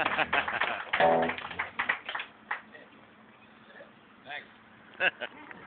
Thanks.